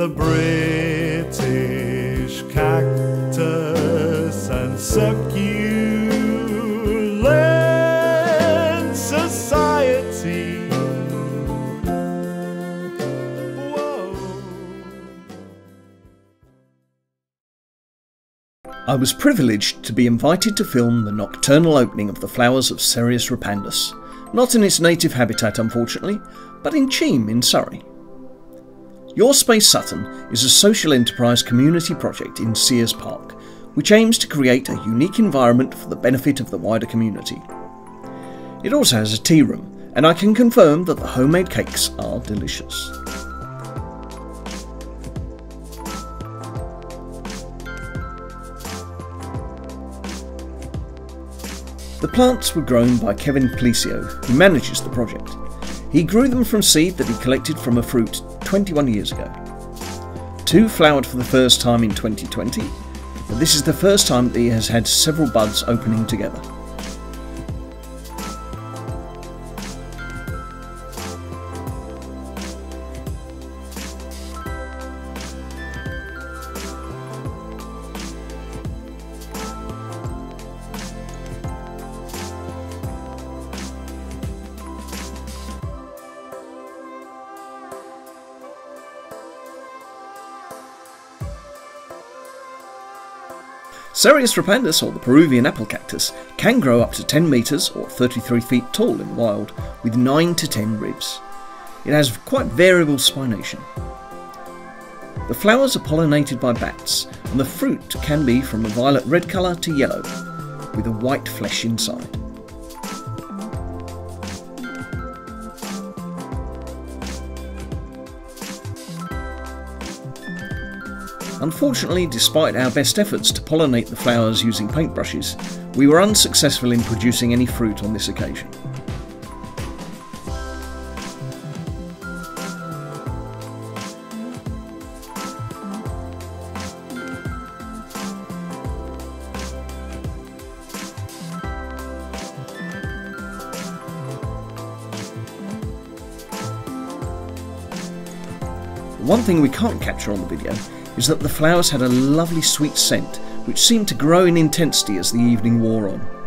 the British Cactus and Succulent Society. Whoa. I was privileged to be invited to film the nocturnal opening of the flowers of Cereus repandus, not in its native habitat unfortunately, but in Cheam in Surrey. Your Space Sutton is a social enterprise community project in Seears Park, which aims to create a unique environment for the benefit of the wider community. It also has a tea room, and I can confirm that the homemade cakes are delicious. The plants were grown by Kevin Plesio, who manages the project. He grew them from seed that he collected from a fruit 21 years ago. Two flowered for the first time in 2020, but this is the first time that he has had several buds opening together. Cereus repandus, or the Peruvian apple cactus, can grow up to 10 metres or 33 feet tall in wild, with 9 to 10 ribs. It has quite variable spination. The flowers are pollinated by bats, and the fruit can be from a violet red colour to yellow, with a white flesh inside. Unfortunately, despite our best efforts to pollinate the flowers using paintbrushes, we were unsuccessful in producing any fruit on this occasion. One thing we can't capture on the video is that the flowers had a lovely sweet scent which seemed to grow in intensity as the evening wore on.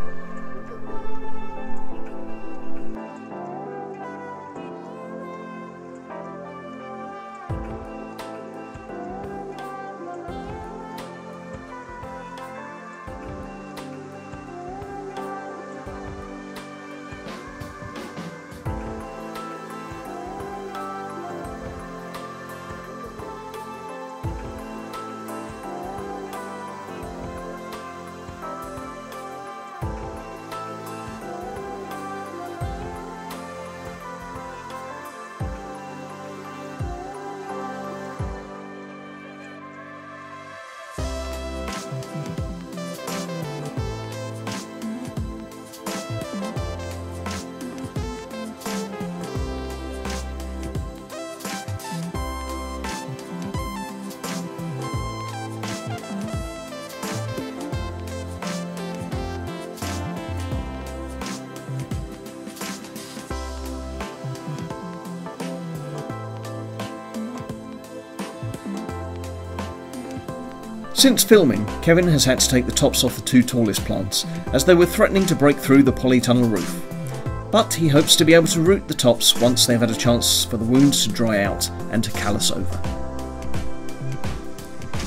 Since filming, Kevin has had to take the tops off the two tallest plants, as they were threatening to break through the polytunnel roof. But he hopes to be able to root the tops once they've had a chance for the wounds to dry out and to callus over.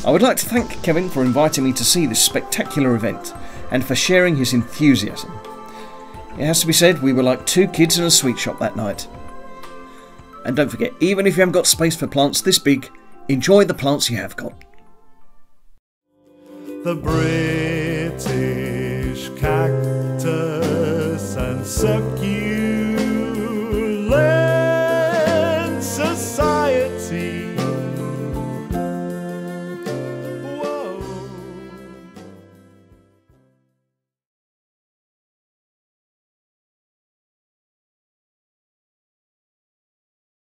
I would like to thank Kevin for inviting me to see this spectacular event and for sharing his enthusiasm. It has to be said, we were like two kids in a sweet shop that night. And don't forget, even if you haven't got space for plants this big, enjoy the plants you have got the British cactus and succulent.